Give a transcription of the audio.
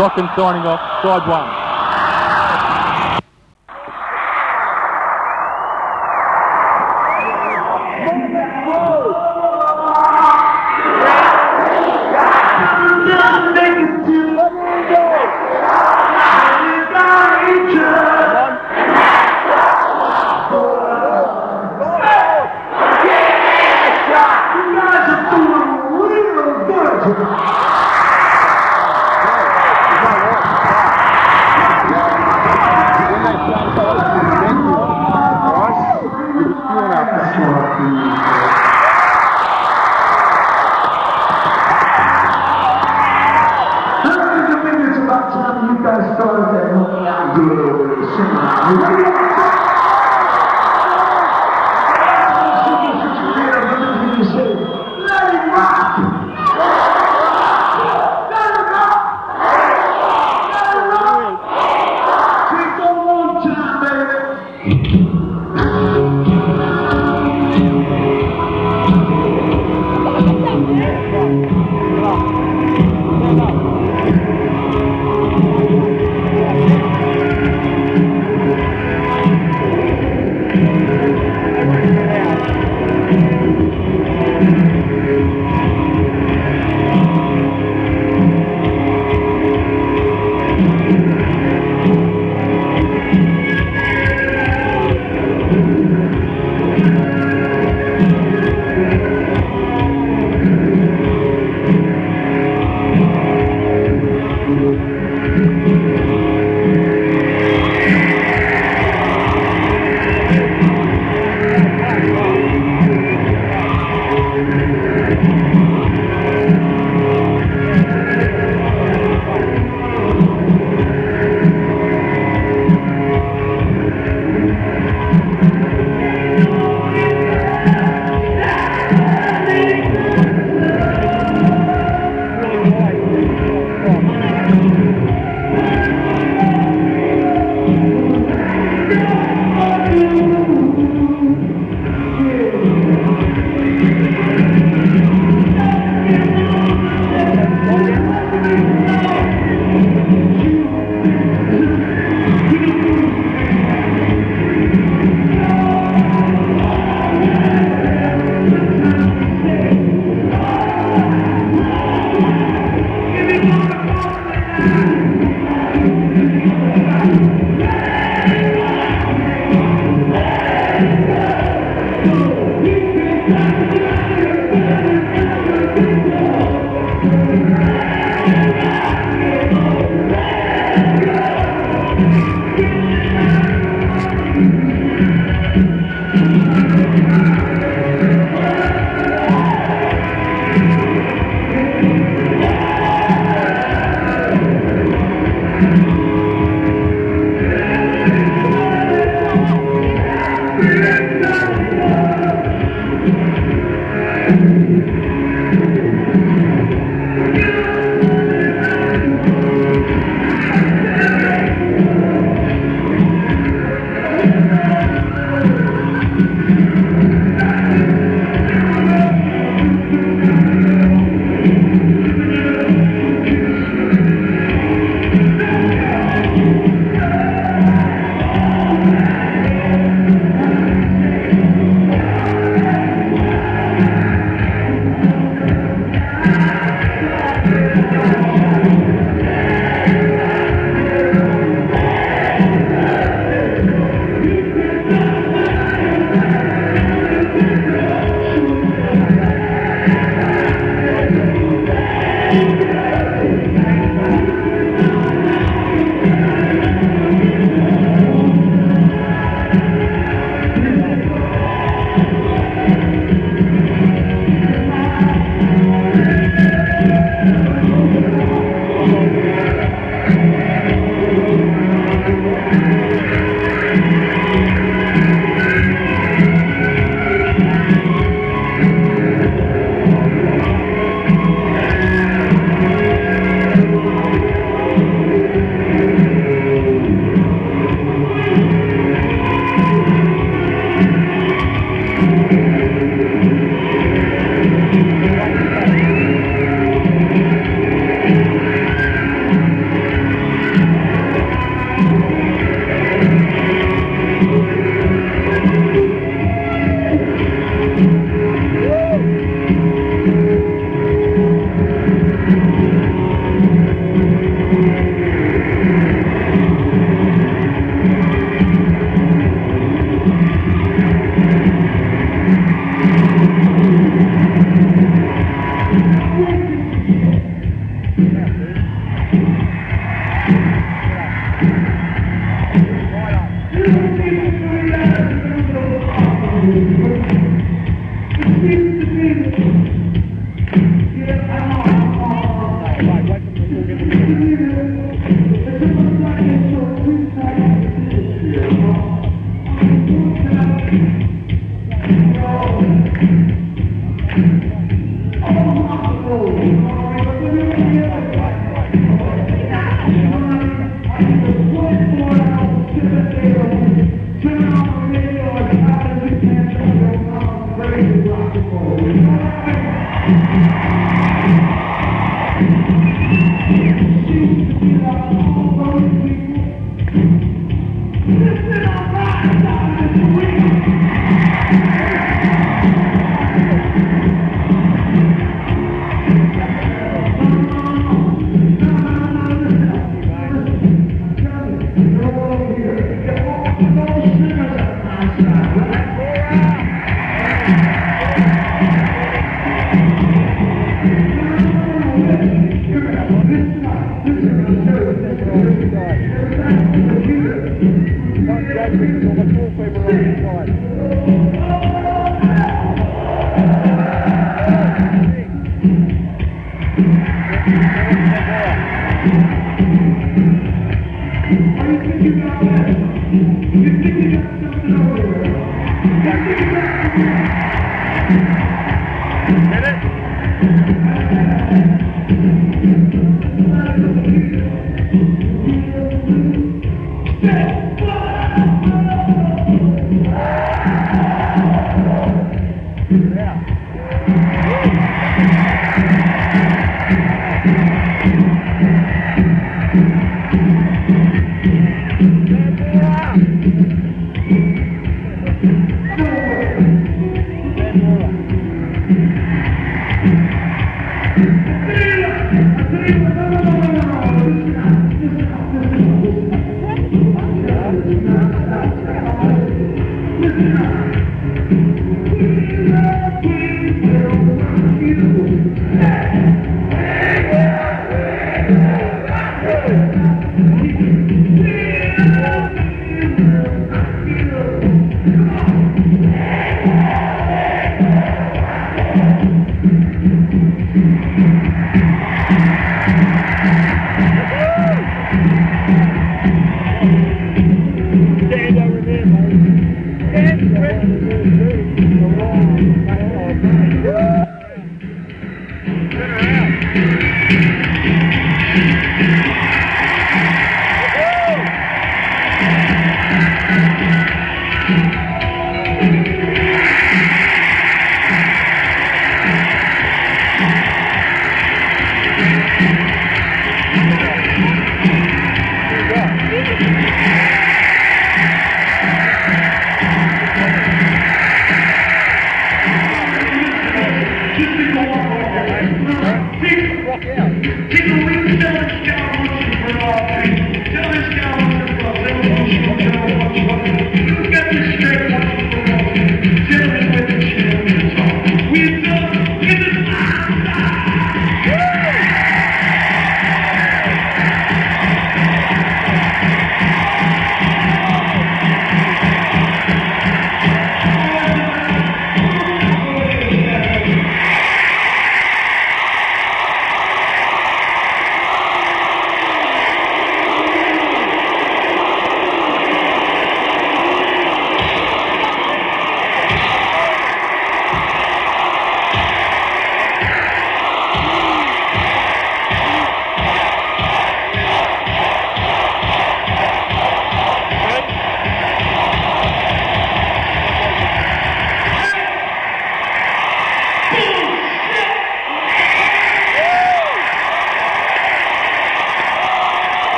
Brocken signing off, side one.